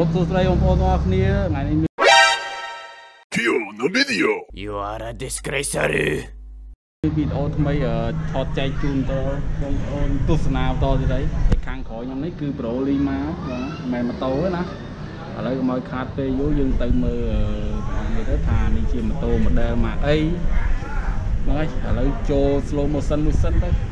រុបសួស្តីបងប្អូនទាំងអស់គ្នាថ្ងៃនេះមាន 今日のビデオ You are a disgracer វីដេអូថ្មីថតចែកជូនទៅបងប្អូនទស្សនាបន្តទៀតហើយតែខាងក្រោយខ្ញុំនេះគឺ Pro Lima បាទមិនមែនម៉ូតូទេណាឥឡូវកុំឲ្យខាតពេលយូរយើងទៅមើលបងនិយាយទៅថានេះជាម៉ូតូ model ម៉ាកអីហ្នឹងហើយឥឡូវចូល slow motion មួយសិនទៅ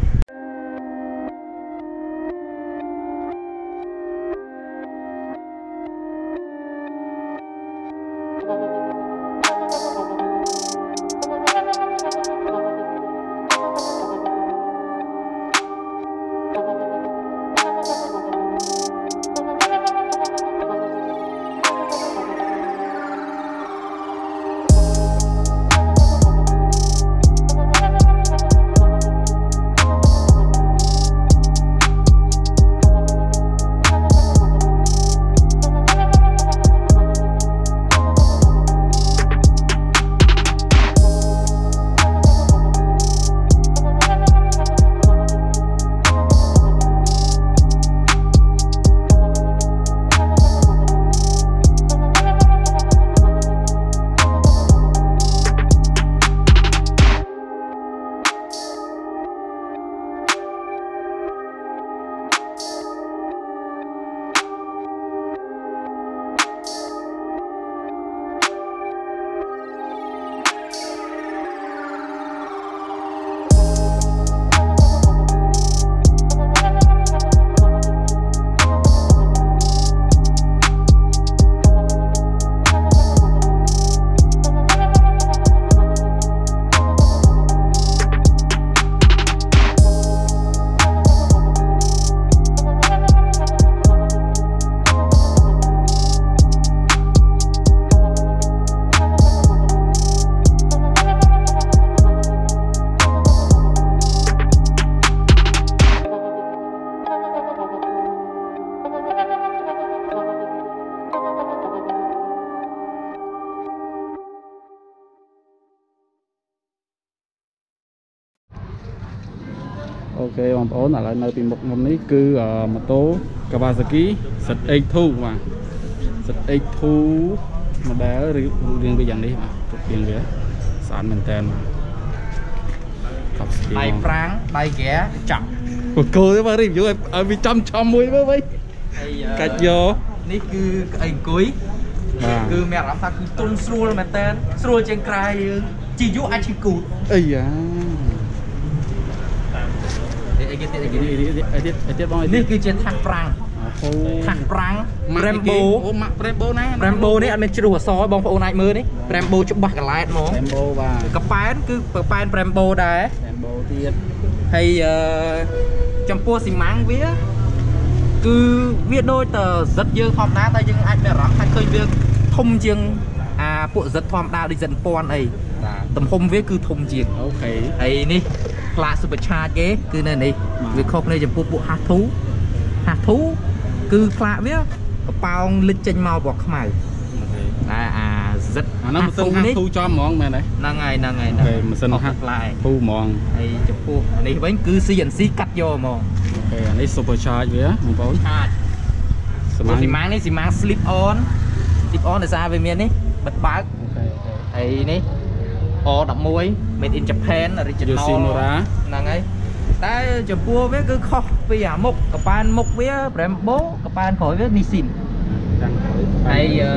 អូខេបងប្អូនឥឡូវនៅពីមុខខ្ញុំនេះគឺម៉ូតូ Kawasaki ZX2 បាទ ZX2 model ឬរៀងវាយ៉ាងនេះបាទទុករៀងវាស្អាតមែនតើបាទកប់ស្គីដៃប្រាំងដៃហ្គាចាប់កកោទេបាទ review ឲ្យឲ្យវាចំចំមួយមើលវិញហើយកាច់យកនេះគឺក្អីអង្គុយបាទគឺមានអារម្មណ៍ថាគឺទុនស្រួលមែនតើស្រួលជាងក្រៅយើងជីយូអាចឈឺគូតអីយ៉ានេះ អីគេទៀតអីគេនេះនេះអីទៀតអីទៀតបងអីនេះទៀតគឺជាថាសប្រាំងអូថាសប្រាំង Brembo Brembo អូម៉ាក់ Brembo ណា Brembo នេះអត់មានជ្រុះអសរបងប្អូនអាចមើលនេះ Brembo ច្បាស់កន្លែតហ្មង Brembo បាទកប៉ែនគឺកប៉ែន Brembo ដែរ Brembo ទៀតហើយអឺចំពោះស៊ីម៉ាំងវាគឺវាដូចតសិតយើងធម្មតាតែយើងអាចមានអារម្មណ៍ថាឃើញវាធំជាងអាពួក Z ធម្មតាដូច Z ពាន់អីបាទទំហំវាគឺធំជាង OK ហើយនេះ ផ្លាក super charge គេគឺនៅនេះបាទវាខុសគ្នាចំពោះពួក H2 H2 គឺផ្លាកវាកប៉ោងលិចចេញមកពណ៌ខ្មៅ OK តែអា Z អានោះម៉ាស៊ីន H2 ចំហ្មងមែនទេហ្នឹងហើយហ្នឹងហើយ OK ម៉ាស៊ីន H ផ្លាក two ហ្មងហើយចំពោះនេះវិញគឺ CNC កាត់យកហ្មង OK អានេះ super charge វាបងប្អូន charge សម៉ាមាស៊ីម៉ាំងនេះស៊ីម៉ាំង slip on slip on ដោយសារវាមាននេះបិទបើក OK OK ហើយនេះ R11 made in Japan original Yoshimura ហ្នឹងហើយតែចំពោះវាគឺខុសពីអាមុខកប៉ានមុខវា Brembo កប៉ានក្រោយវា Nissin ចាំក្រោយហើយអឺ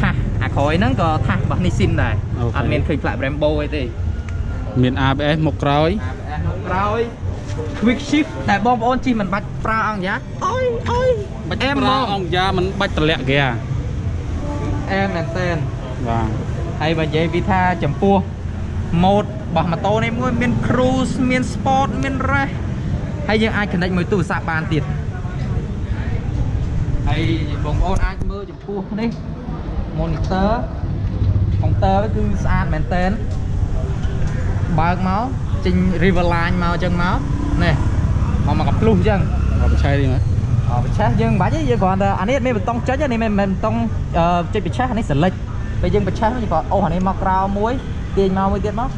ថាសអាក្រោយហ្នឹងក៏ថាសរបស់ Nissin ដែរ OK អត់មានឃើញផ្លាក Brembo អីទេមាន ABS មុខក្រោយ ABS មុខក្រោយ quick shift តែបងប្អូនជិះមិនបាច់ប្រើអង្គយ៉ាអុយអុយបាច់អែមប្រើហ្មងអង្គយ៉ាមិនបាច់តម្លាក់ហ្គាអែមមែនតើបាទ ហើយបើនិយាយពីថាចំពោះ mode របស់ម៉ូតូនេះមួយមាន cruise មាន sport មាន race ហើយយើងអាច connect មួយទូរស័ព្ទបានទៀតហើយបងប្អូនអាចមើលចំពោះនេះ monitor monitor វាគឺស្អាតមែនតើបើកមកចេញ river line មកអញ្ចឹងមកនេះមកមកកំភ្លុះអញ្ចឹងអត់បច្ឆេះទេមើលអបិឆេះយើងមិនបាច់ទេយើងគ្រាន់តែអានេះអត់មានបតុងចុចទេនេះមិនមែនបតុងអឺចុចបិឆេះអានេះសលិច ពេលយើងបិឆេះយើងក៏អូសអានេះមកក្រៅមួយទាញមកមួយទៀតមក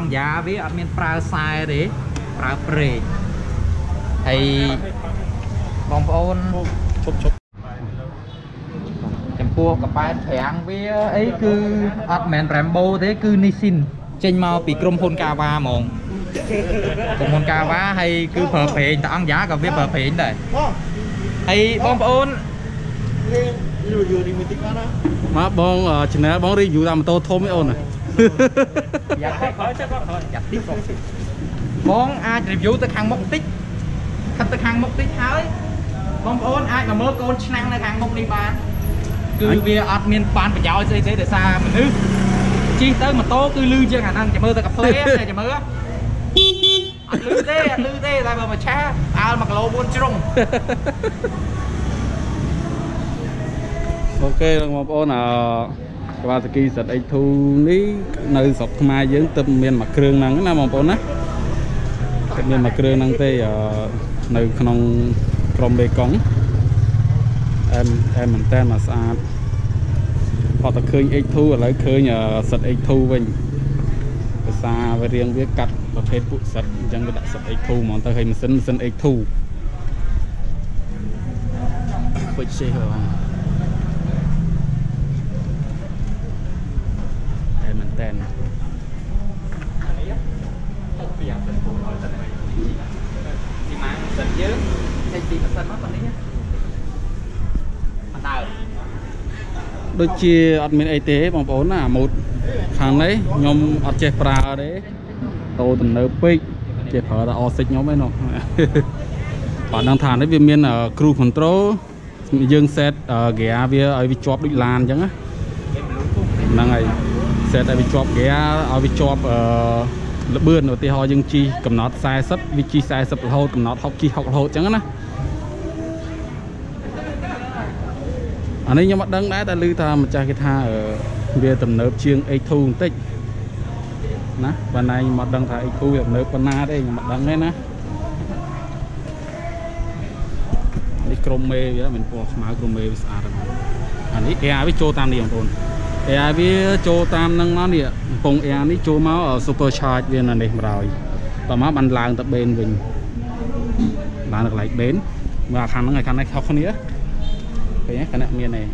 ម្យ៉ាវាអត់មានប្រើខ្សែទេប្រើប្រេកហើយបងប្អូនឈប់ឈប់ចំពោះកប៉ែតប្រាំងវាអីគឺអត់មែន Rambo ទេគឺ Nissin ចេញមកពីក្រុមហ៊ុន Kawa ហ្មងក្រុមហ៊ុន Kawa ហើយគឺប្រើប្រេងតអង្គយ៉ាក៏វាប្រើប្រេងដែរហើយបងប្អូនមកបង channel បង review តាមម៉ូតូធំឯអូនណា យ៉ាប់តិចយ៉ាប់តិចបងបងអាច review ទៅខាងមុខបន្តិចខិតទៅខាងមុខតិចហើយបងប្អូនអាចមកមើលកូនឆ្នាំងនៅខាងមុខនេះបានគឺវាអត់មានបានប្រយោជន៍ស្អីទេដោយសារមនុស្សជិះទៅម៉ូតូគឺលឺជាងអាហ្នឹងចាំមើលទៅកាផ្លេតែចាំមើលអត់លឺទេអត់លឺទេតែបើមកឆាផ្អើល1គីឡូ4ជ្រុងអូខេបងប្អូនអឺ កវ៉ាសាគីសិត X2 នេះនៅស្រុកខ្មែរយើងទើបមានមួយគ្រឿងហ្នឹងណាបងប្អូនណាទើបមានមួយគ្រឿងហ្នឹងទេអឺនៅក្នុងក្រុមមេកុងអែមអែមមែនតើមកស្អាតអត់តែឃើញ X2 ឥឡូវឃើញសិត X2 វិញភាសាវារៀងវាកាត់ប្រភេទពួកសិតអញ្ចឹងវាដាក់សិត X2 ហ្មងទៅហើយម៉ាស៊ីនម៉ាស៊ីន X2 ពេជ្រចេះហ៎ តែមែនតើពីម៉ាសិនយើងចេញពីម៉ាស៊ីនមកប៉ុណ្នេះអត់ដើរដូចជាអត់មានអីទេបងប្អូនណាអាម៉ូតខាងនេះខ្ញុំអត់ចេះប្រើទេតូទំនើបពេកចេះប្រើតែ R6 ខ្ញុំឯនោះបាទដឹងថានេះវាមាន cruise control យើង set gear វាឲ្យវាជាប់ដូចឡានអញ្ចឹងណាហ្នឹងហើយ set ឲ្យវាជាប់ gear ឲ្យវាជាប់អឺលបឿនឧទាហរណ៍យើងជិះកំណត់40វាជិះ40រហូតកំណត់60ជិះ60រហូតអញ្ចឹងណាអានេះខ្ញុំអត់ដឹងដែរតែឮថាម្ចាស់គេថាអឺវាទំនើបជាង X2 បន្តិចណាបើណៃខ្ញុំអត់ដឹងថា X2 វាទំនើបប៉ុណ្ណាទេខ្ញុំអត់ដឹងទេណានេះក្រុមមេវាមិនពណ៌ស្មៅក្រុមមេវាស្អាតហ្នឹងអានេះ Air វាចូលតាមនេះបងប្អូន Air វាចូលតាមហ្នឹងមកនេះកំប៉ុង Air នេះចូលមក super charge វានៅនេះ100តមកបានឡើងទៅបេនវិញឡើងទៅកន្លែងបេនមកអាខាងហ្នឹងឲ្យខាងនេះខុសគ្នាឃើញទេគណៈមានឯង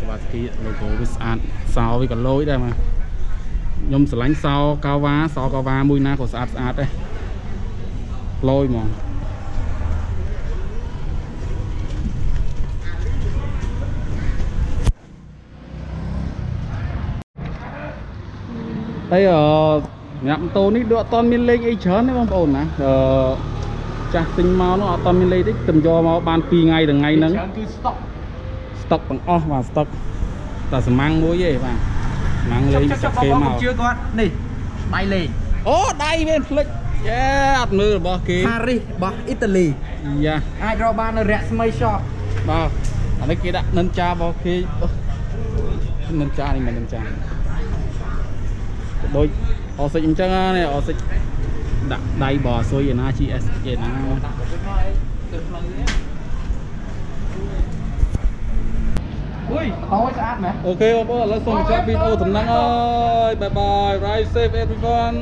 ក្បាស្គី logo វាស្អាតសោវាក៏លយដែរមកខ្ញុំស្រឡាញ់សោកាវ៉ាសោកាវ៉ាមួយណាក៏ស្អាតស្អាតដែរលយហ្មង ហើយអឺញ៉ាំម៉ូតូនេះដូចអត់តមានលេខអីច្រើនទេបងប្អូនណាអឺចាស់ទិញមកនោះអត់តមានលេខទេខ្ញុំយកមកបាន2ថ្ងៃដល់ថ្ងៃហ្នឹងច្រើនគឺ stock ស្តុកទាំងអស់បាទស្តុកតែសមាំងមួយទេបាទសមាំងលេងចុះសាចុះគេបងមប្អូកនជឿគាត់នេះដៃលេងអូដៃវាផ្លិចយេអត់មើលរបស់គេ Paris របស់អ៊ីតាលីយ៉ាអាចរកបាននៅរស្មី shop បាទអានេះគេដាក់និនចារបស់គេអូនិនចានេះមិននិនចា ដូចអសិចអញ្ចឹងណាអសិចដាក់ដៃបអសុយឯណា GS ឯណាដាក់ទៅមកអីទៅផ្លូវនេះអុយខោស្អាតមែនអូខេបងប្អូនឥឡូវសូមបញ្ចប់វីដេអូដំណឹងអើយបាយបាយ ride safe everyone